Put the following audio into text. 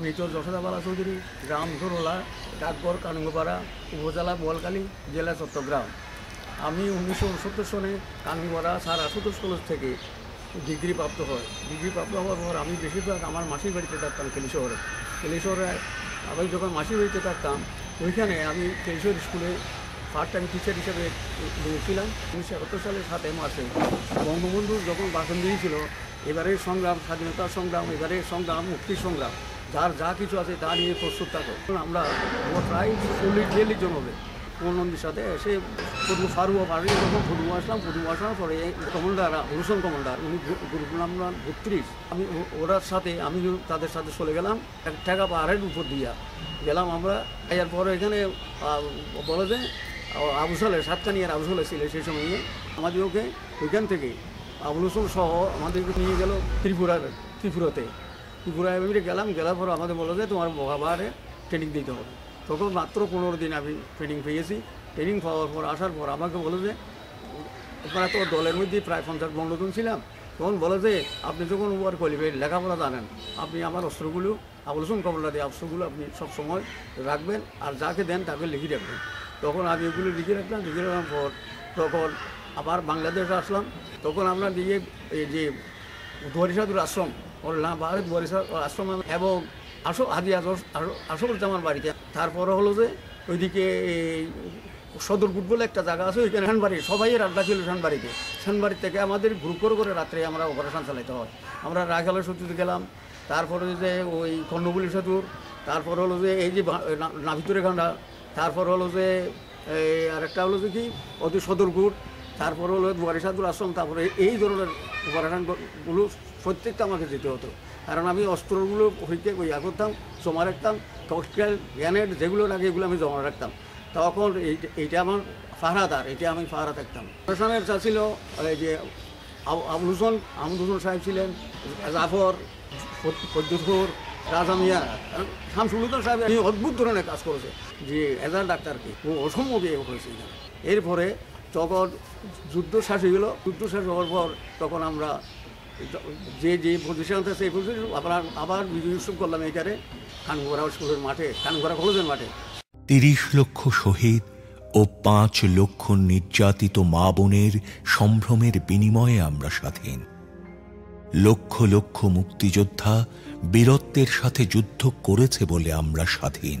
মৃত যশোদাবালা চৌধুরী, গ্রাম ধরোলা, ডাকঘর কানুঙ্গপাড়া, উপজেলা বোয়ালকালী জেলা চট্টগ্রাম। আমি উনিশশো উনসত্তর সনে কানুঙ্গপাড়া সার আশুতোষ কলেজ থেকে ডিগ্রি প্রাপ্ত হয়। ডিগ্রি প্রাপ্ত হওয়ার পর আমি বেশিরভাগ আমার মাসির বাড়িতে থাকতাম কেলি শহরে। কেলি শহরে আমি যখন মাসির বাড়িতে থাকতাম, ওইখানে আমি কেলি স্কুলে পার্ট টাইম টিচার হিসেবে ছিলাম উনিশশো একাত্তর সালের সাথে মাসে বঙ্গবন্ধু যখন ভাষণ দিয়েছিল এবারের সংগ্রাম স্বাধীনতার সংগ্রাম এবারের সংগ্রাম, মুক্তির সংগ্রাম। যার যা কিছু আছে তা নিয়ে প্রস্তুত থাকো। আমরা প্রায় চল্লিশ বিয়াল্লিশ জন হবে। নন্দীর সাথে এসে প্রথম ফারুয়া পাড়ি যখন ফুটবল আসলাম ফুটবল আসার পরে কমান্ডার হুলসন কমান্ডার, উনি গ্রুপ নাম্বার বত্রিশ। আমি ওরার সাথে, আমি তাদের সাথে চলে গেলাম, এক টাকা পাহাড়ের উপর দিয়া গেলাম আমরা। এরপরে এখানে বলে যে আবু সালে সাতকানিয়ার আবু সালে ছিল সেই সময়। আমাদের ওকে ওইখান থেকে আবুল হোসেন সহ আমাদেরকে নিয়ে গেল ত্রিপুরার, ত্রিপুরাতে। ত্রিপুরায় এবারে গেলাম, গেলার পর আমাদের বলো যে তোমার মহাবারে ট্রেনিং দিতে হবে। তখন মাত্র পনেরো দিন আমি ট্রেনিং পেয়েছি। ট্রেনিং পাওয়ার পর, আসার পর আমাকে বলো যে ওখানে তো দলের মধ্যে প্রায় পঞ্চাশ বন্ধজন ছিলাম। তখন বলে যে, আপনি যখন ওয়ার কোয়ালিফাইড লেখাপড়া জানেন, আপনি আমার অস্ত্রগুলো আবলসন কমলা দিয়ে অস্ত্রগুলো আপনি সব সময় রাখবেন আর যাকে দেন তাকে লিখে রাখবেন। তখন আমি এগুলো লিখে রাখলাম, লিখে রাখার পর তখন আবার বাংলাদেশে আসলাম। তখন আমরা দিয়ে এই যে বরিশাদুর আশ্রম বললাম ভারত বরিশাদ আশ্রম এবং আসো হাজি আসল আমার বাড়িতে। তারপরে হলো যে ওইদিকে সদরপুর বলে একটা জায়গা আছে, ওইখানে সানবাড়ি। সবাই আড্ডা ছিল সানবাড়িতে। সানবাড়ি থেকে আমাদের গ্রুপ করে করে রাত্রে আমরা অপারেশন চালাইতে হয়। আমরা রাখালের সেতুতে গেলাম। তারপরে যে ওই কর্ণবুলি সেতুর, তারপর হলো যে এই যে নাভিতুরে গান্ডা তারপর হলো যে আরেকটা হলো যে কি অতি সদরপুর তারপর হলো বরিশাদুর আশ্রম তারপরে এই ধরনের অপারেশনগুলো প্রত্যেকটা আমাকে যেতে হতো। কারণ আমি অস্ত্রগুলো হইতে ইয়া করতাম, জমা রাখতাম, ককটেল গ্যানেট যেগুলো লাগে এগুলো আমি জমা রাখতাম। তখন এইটা আমার ফাহারাদার এটা আমি ফাহারা থাকতাম প্রশাসনের চা ছিল, এই যে আবুল হোসেন, আহমদ হোসেন সাহেব ছিলেন, জাফর ফদ্দুর রাজা মিয়া শামসুলুদ্দান সাহেব অদ্ভুত ধরনের কাজ করেছে। যে এজার ডাক্তারকে অসম্ভব হয়েছে এরপরে তখন যুদ্ধ শেষ হয়ে যুদ্ধ শেষ হওয়ার পর তখন আমরা যে যে পজিশন আছে সেই পজিশন আবার আবার বিজয় করলাম এখানে খানগোড়া স্কুলের মাঠে খানগোড়া কলেজের মাঠে। তিরিশ লক্ষ শহীদ ও পাঁচ লক্ষ নির্যাতিত মা বোনের সম্ভ্রমের বিনিময়ে আমরা স্বাধীন। লক্ষ লক্ষ মুক্তিযোদ্ধা বীরত্বের সাথে যুদ্ধ করেছে বলে আমরা স্বাধীন।